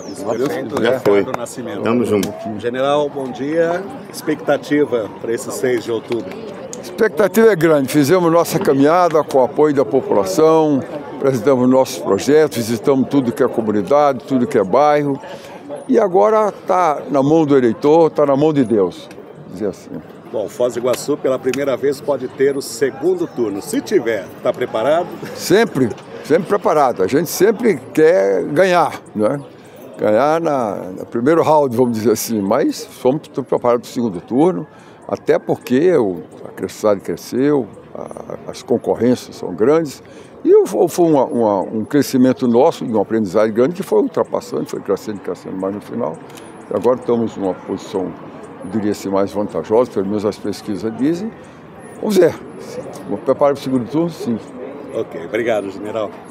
vice-prefeito, Já foi. Ricardo Nascimento. Tamo junto. General, bom dia. Expectativa para esse 6 de outubro? expectativa é grande. Fizemos nossa caminhada com o apoio da população, apresentamos nossos projetos, visitamos tudo que é comunidade, tudo que é bairro. E agora está na mão do eleitor, está na mão de Deus. Dizer assim. Bom, Foz do Iguaçu pela primeira vez pode ter o segundo turno. Se tiver, está preparado? Sempre, sempre preparado. A gente sempre quer ganhar, né? Ganhar na, no primeiro round, vamos dizer assim. Mas somos preparados para o segundo turno, até porque o, a cidade cresceu, a, as concorrências são grandes. E foi uma, uma, um crescimento nosso, e uma aprendizagem grande, que foi ultrapassando, foi crescendo, crescendo mais no final. E agora estamos numa posição, diria assim, mais vantajosa, pelo menos as pesquisas dizem. Vamos ver. Preparo para o segundo turno, sim. Ok, obrigado, general.